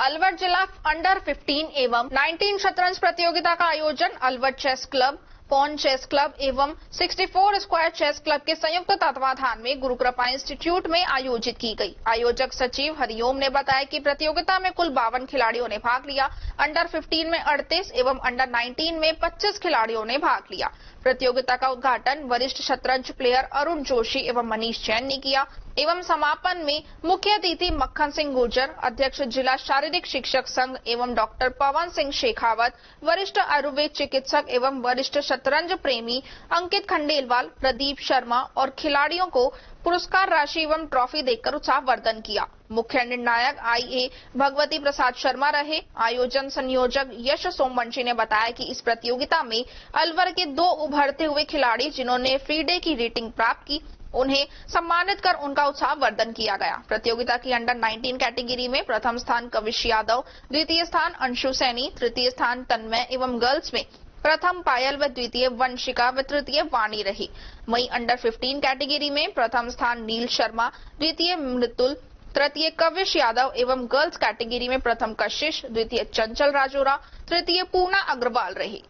अलवर जिला अंडर 15 एवं 19 शतरंज प्रतियोगिता का आयोजन Alwar chess club pawn chess club एवं 64 स्क्वायर चेस क्लब के संयुक्त तत्वाधान में गुरु कृपा इंस्टीट्यूट में आयोजित की गई। आयोजक सचिव हरिओम ने बताया कि प्रतियोगिता में कुल बावन खिलाड़ियों ने भाग लिया। अंडर 15 में 38 एवं अंडर 19 में 25 खिलाड़ियों ने भाग लिया। प्रतियोगिता का उद्घाटन वरिष्ठ शतरंज प्लेयर अरुण जोशी एवं मनीष जैन ने किया। एवं समापन में मुख्य अतिथि मक्खन सिंह गुर्जर, अध्यक्ष जिला शारीरिक शिक्षक संघ एवं डॉक्टर पवन सिंह शेखावत, वरिष्ठ आयुर्वेद चिकित्सक एवं वरिष्ठ शतरंज प्रेमी अंकित खंडेलवाल, प्रदीप शर्मा और खिलाड़ियों को पुरस्कार राशि एवं ट्रॉफी देकर उत्साह वर्धन किया। मुख्य निर्णायक आईए भगवती प्रसाद शर्मा रहे। आयोजन संयोजक यश सोमवंशी ने बताया कि इस प्रतियोगिता में अलवर के दो उभरते हुए खिलाड़ी जिन्होंने फ्री डे की रेटिंग प्राप्त की, उन्हें सम्मानित कर उनका उत्साह वर्धन किया गया। प्रतियोगिता की अंडर 19 कैटेगरी में प्रथम स्थान कविश यादव, द्वितीय स्थान अंशु सैनी, तृतीय स्थान तन्मय एवं गर्ल्स में प्रथम पायल व द्वितीय वंशिका व तृतीय वाणी रही। वहीं अंडर 15 कैटेगरी में प्रथम स्थान नील शर्मा, द्वितीय मृतुल, तृतीय कविश यादव एवं गर्ल्स कैटेगरी में प्रथम कशिश, द्वितीय चंचल राजोरा, तृतीय पूर्णा अग्रवाल रही।